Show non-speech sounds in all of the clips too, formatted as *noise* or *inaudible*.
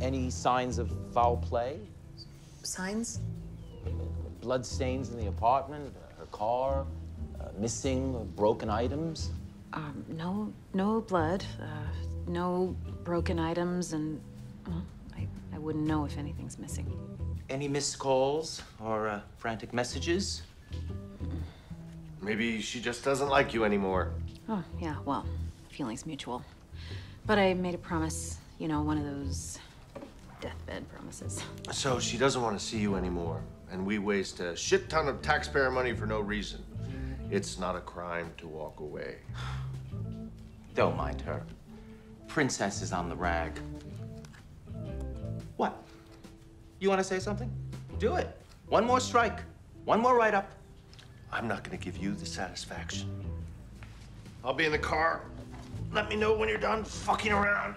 Any signs of foul play? Signs? Blood stains in the apartment, her car, uh, missing broken items? Um, no, no blood, uh, no broken items, and well, I, I wouldn't know if anything's missing. Any missed calls or uh, frantic messages? Maybe she just doesn't like you anymore. Oh, yeah, well, feelings mutual. But I made a promise, you know, one of those deathbed promises. So she doesn't want to see you anymore, and we waste a shit ton of taxpayer money for no reason. It's not a crime to walk away. Don't mind her. Princess is on the rag. What? You want to say something? Do it. One more strike. One more write up. I'm not going to give you the satisfaction. I'll be in the car. Let me know when you're done fucking around.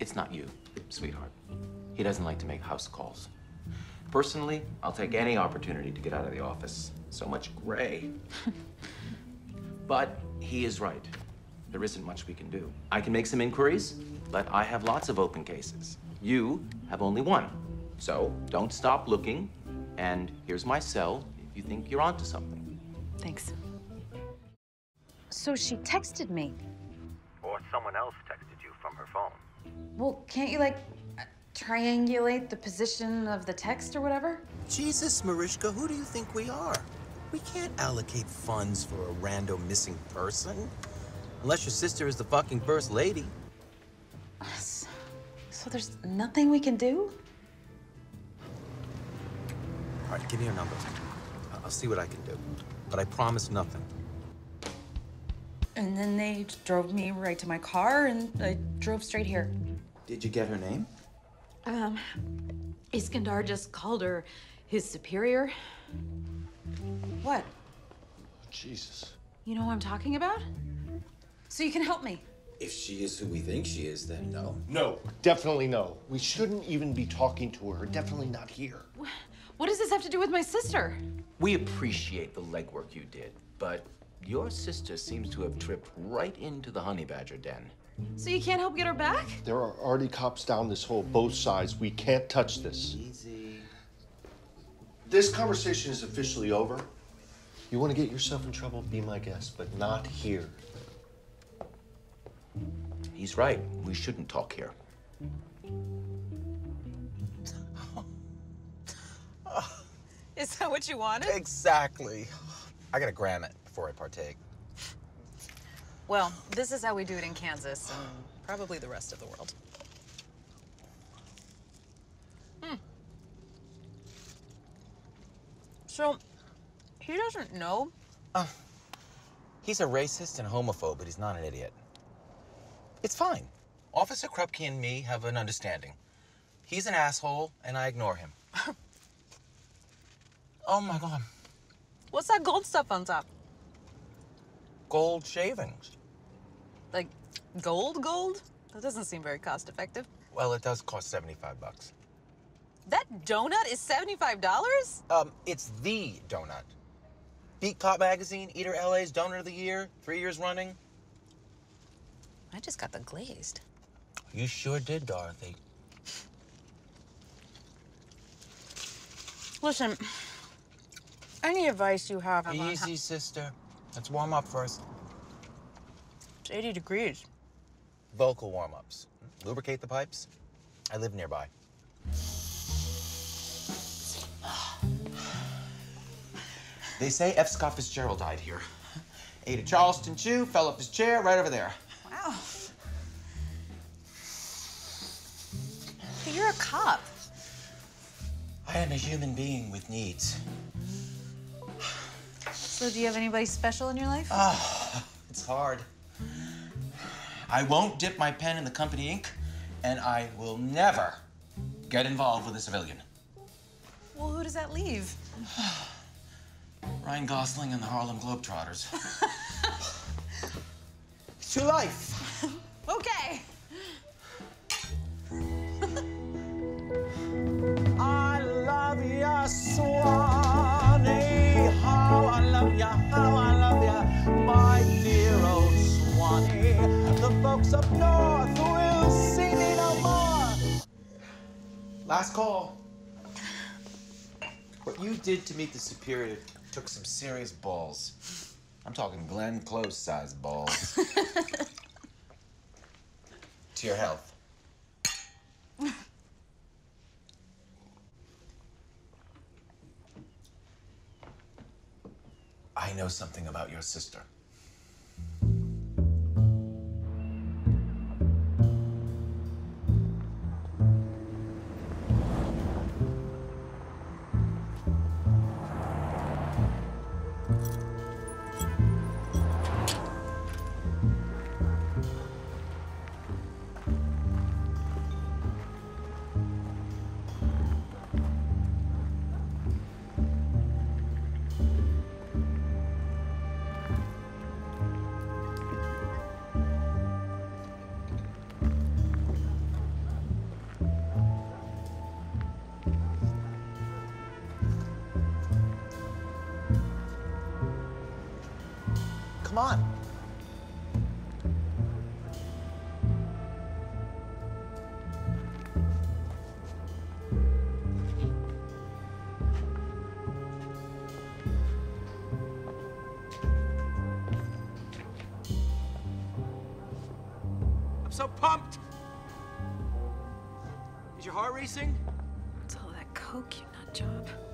It's not you, sweetheart. He doesn't like to make house calls. Personally, I'll take any opportunity to get out of the office. So much gray. *laughs* but he is right. There isn't much we can do. I can make some inquiries, but I have lots of open cases. You have only one. So don't stop looking. And here's my cell if you think you're onto something. Thanks. So she texted me. Or someone else texted you from her phone. Well, can't you, like, triangulate the position of the text or whatever? Jesus, Marishka, who do you think we are? We can't allocate funds for a random missing person. Unless your sister is the fucking first lady. So there's nothing we can do? All right, give me your number. I'll see what I can do. But I promise nothing. And then they drove me right to my car, and I drove straight here. Did you get her name? Um, Iskandar just called her his superior. What? Jesus. You know what I'm talking about? So you can help me. If she is who we think she is, then no. No, definitely no. We shouldn't even be talking to her. Definitely not here. What does this have to do with my sister? We appreciate the legwork you did, but your sister seems to have tripped right into the honey badger den. So you can't help get her back? There are already cops down this hole, both sides. We can't touch this. Easy. This conversation is officially over. You want to get yourself in trouble, be my guest, but not here. He's right. We shouldn't talk here. *laughs* Is that what you wanted? Exactly. I gotta gram it before I partake. Well, this is how we do it in Kansas and probably the rest of the world. Hmm. So, he doesn't know. He's a racist and homophobe, but he's not an idiot. It's fine. Officer Krupke and me have an understanding. He's an asshole, and I ignore him. *laughs* oh my god. What's that gold stuff on top? Gold shavings. Like gold gold? That doesn't seem very cost effective. Well, it does cost 75 bucks. That donut is $75? Um, it's the donut. Beat Cop Magazine, Eater LA's Donut of the Year, three years running. I just got the glazed. You sure did, Dorothy. Listen, any advice you have on how- Easy, sister. Let's warm up first. It's 80 degrees. Vocal warm ups. Lubricate the pipes. I live nearby. They say F. Scott Fitzgerald died here. Ate a Charleston chew, fell off his chair right over there. Wow. You're a cop. I am a human being with needs. So, do you have anybody special in your life? Ah, it's hard. I won't dip my pen in the company ink, and I will never get involved with a civilian. well, who does that leave? *sighs* Ryan Gosling and the Harlem Globetrotters. *laughs* to life. Okay. Last call. What you did to meet the superior took some serious balls. I'm talking Glenn Close sized balls. *laughs* to your health. I know something about your sister. On. I'm so pumped! Is your heart racing? It's all that coke, you nut job.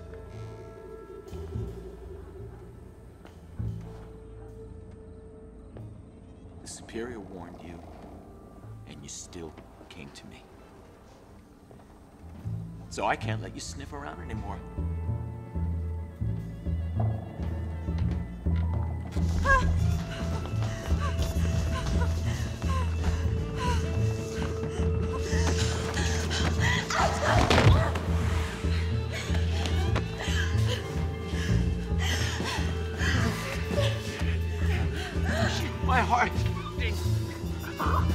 superior warned you, and you still came to me. So I can't let you sniff around anymore. My heart! 定。啊